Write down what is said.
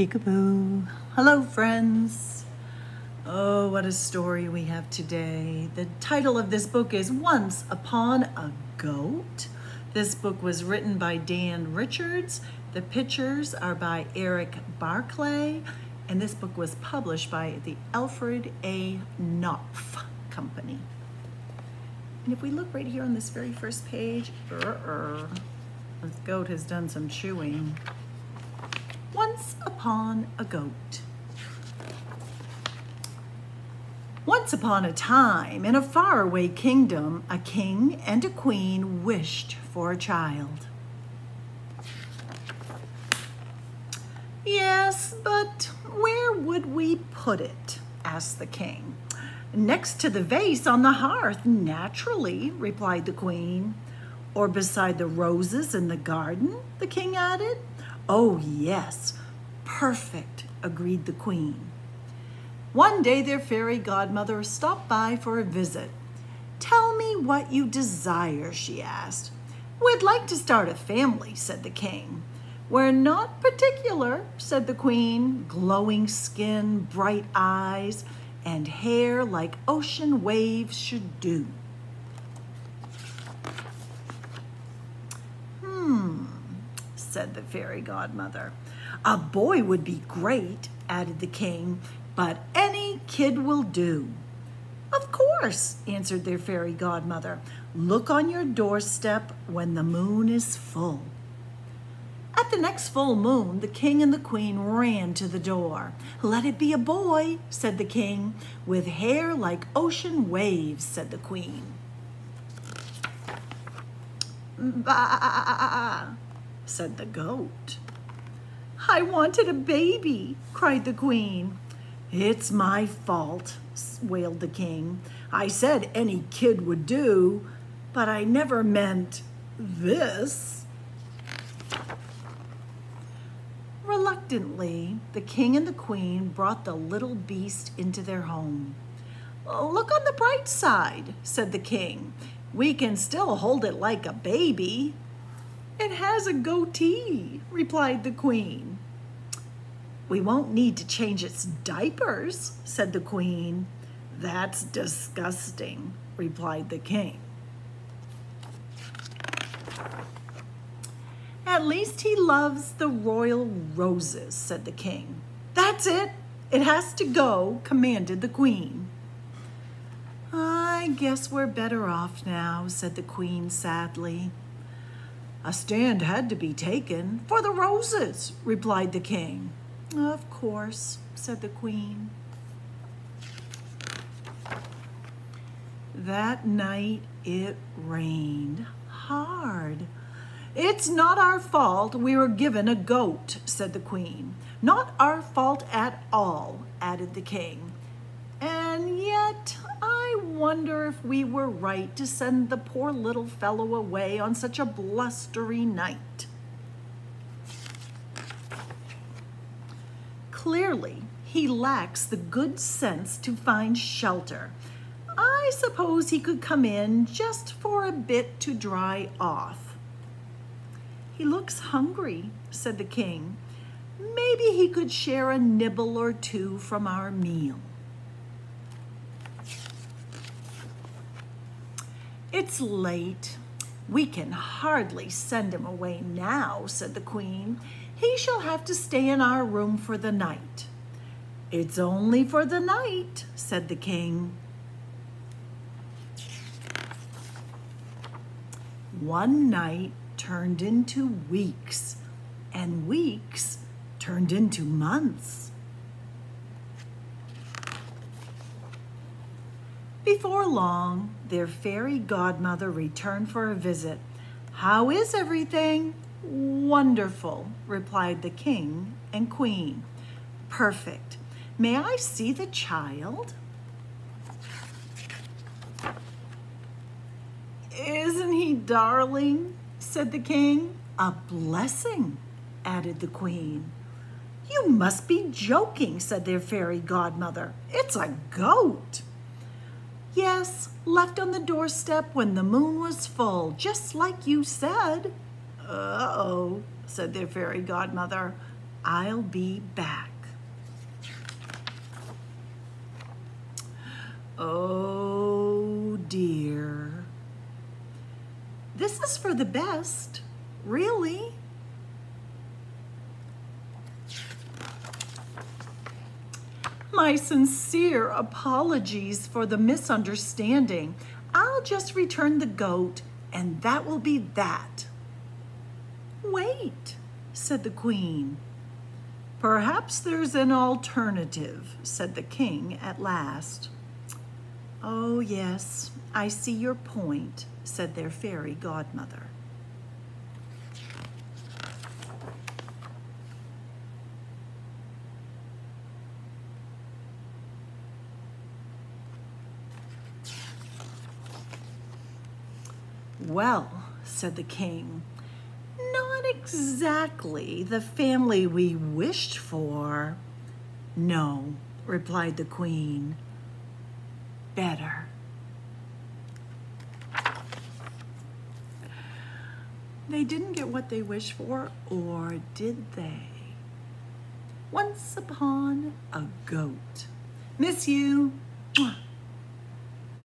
Peekaboo. Hello, friends. Oh, what a story we have today. The title of this book is Once Upon a Goat. This book was written by Dan Richards. The pictures are by Eric Barclay, and this book was published by the Alfred A. Knopf Company. And if we look right here on this very first page, uh-uh, this goat has done some chewing. Once upon a goat. Once upon a time, in a faraway kingdom, a king and a queen wished for a child. Yes, but where would we put it? asked the king. Next to the vase on the hearth, naturally, replied the queen. Or beside the roses in the garden, the king added. Oh, yes, perfect, agreed the queen. One day their fairy godmother stopped by for a visit. Tell me what you desire, she asked. We'd like to start a family, said the king. We're not particular, said the queen, glowing skin, bright eyes, and hair like ocean waves should do. Said the fairy godmother. A boy would be great, added the king, but any kid will do. Of course, answered their fairy godmother. Look on your doorstep when the moon is full. At the next full moon, the king and the queen ran to the door. Let it be a boy, said the king. With hair like ocean waves, said the queen. Bah, said the goat. I wanted a baby, cried the queen. It's my fault, wailed the king. I said any kid would do, but I never meant this. Reluctantly, the king and the queen brought the little beast into their home. Look on the bright side, said the king. We can still hold it like a baby. It has a goatee, replied the queen. We won't need to change its diapers, said the queen. That's disgusting, replied the king. At least he loves the royal roses, said the king. That's it. It has to go, commanded the queen. I guess we're better off now, said the queen sadly. A stand had to be taken for the roses, replied the king. Of course, said the queen. That night it rained hard. It's not our fault we were given a goat, said the queen. Not our fault at all, added the king. And yet I wonder if we were right to send the poor little fellow away on such a blustery night. Clearly, he lacks the good sense to find shelter. I suppose he could come in just for a bit to dry off. He looks hungry, said the king. Maybe he could share a nibble or two from our meal. It's late. We can hardly send him away now, said the queen. He shall have to stay in our room for the night. It's only for the night, said the king. One night turned into weeks, and weeks turned into months. Before long, their fairy godmother returned for a visit. How is everything? Wonderful, replied the king and queen. Perfect. May I see the child? Isn't he darling? said the king. A blessing, added the queen. You must be joking, said their fairy godmother. It's a goat. Yes, left on the doorstep when the moon was full, just like you said. Uh-oh, said their fairy godmother. I'll be back. Oh dear. This is for the best, really. My sincere apologies for the misunderstanding. I'll just return the goat, and that will be that. Wait, said the queen. Perhaps there's an alternative, said the king at last. Oh, yes, I see your point, said their fairy godmother. Well, said the king, not exactly the family we wished for. No, replied the queen. Better. They didn't get what they wished for, or did they? Once upon a goat. Miss you.